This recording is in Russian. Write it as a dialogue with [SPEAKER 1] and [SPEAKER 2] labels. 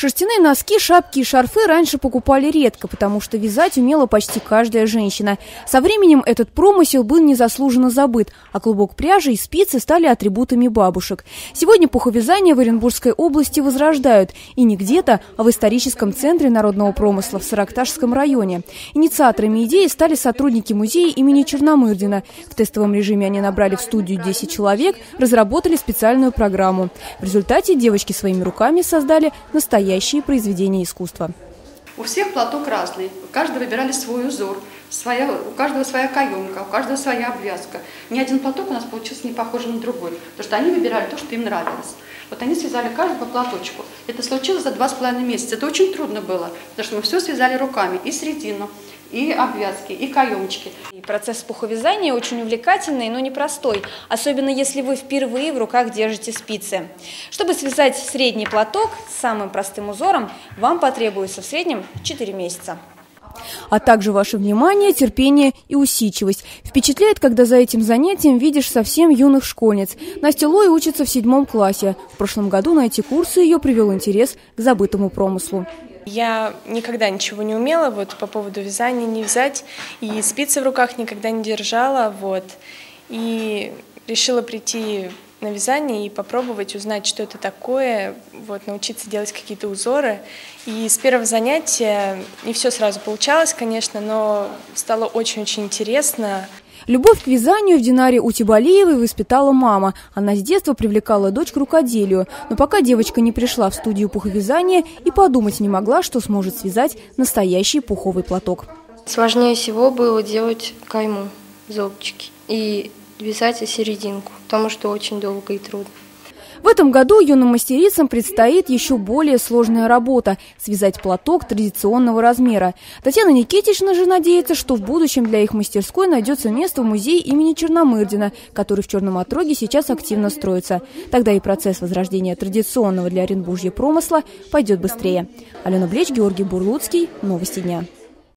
[SPEAKER 1] Шерстяные носки, шапки и шарфы раньше покупали редко, потому что вязать умела почти каждая женщина. Со временем этот промысел был незаслуженно забыт, а клубок пряжи и спицы стали атрибутами бабушек. Сегодня пуховязание в Оренбургской области возрождают. И не где-то, а в историческом центре народного промысла в Саракташском районе. Инициаторами идеи стали сотрудники музея имени Черномырдина. В тестовом режиме они набрали в студию 10 человек, разработали специальную программу. В результате девочки своими руками создали настоящий настоящие произведения искусства.
[SPEAKER 2] У всех платок разный, каждый выбирали свой узор, своя, у каждого своя каемка, у каждого своя обвязка. Ни один платок у нас получился не похожий на другой, потому что они выбирали то, что им нравилось. Вот они связали каждый по платочку. Это случилось за два с половиной месяца. Это очень трудно было, потому что мы все связали руками, и середину, и обвязки, и каемчики.
[SPEAKER 1] И процесс пуховязания очень увлекательный, но непростой, особенно если вы впервые в руках держите спицы. Чтобы связать средний платок с самым простым узором, вам потребуется в среднем 4 месяца а также ваше внимание, терпение и усидчивость. Впечатляет, когда за этим занятием видишь совсем юных школьниц. Настя Лой учится в седьмом классе. В прошлом году на эти курсы ее привел интерес к забытому промыслу.
[SPEAKER 3] Я никогда ничего не умела вот по поводу вязания, не вязать, и спицы в руках никогда не держала, вот. И решила прийти на вязание и попробовать узнать, что это такое, вот, научиться делать какие-то узоры. И с первого занятия не все сразу получалось, конечно, но стало очень-очень интересно.
[SPEAKER 1] Любовь к вязанию в Динаре Утибалиевой воспитала мама. Она с детства привлекала дочь к рукоделию. Но пока девочка не пришла в студию пуховязания и подумать не могла, что сможет связать настоящий пуховый платок.
[SPEAKER 4] Сложнее всего было делать кайму, зубчики, и вязать серединку, потому что очень долго и трудно.
[SPEAKER 1] В этом году юным мастерицам предстоит еще более сложная работа – связать платок традиционного размера. Татьяна Никитична же надеется, что в будущем для их мастерской найдется место в музее имени Черномырдина, который в Черном Отроге сейчас активно строится. Тогда и процесс возрождения традиционного для Оренбуржья промысла пойдет быстрее. Алена Блеч, Георгий Бурлуцкий. Новости дня.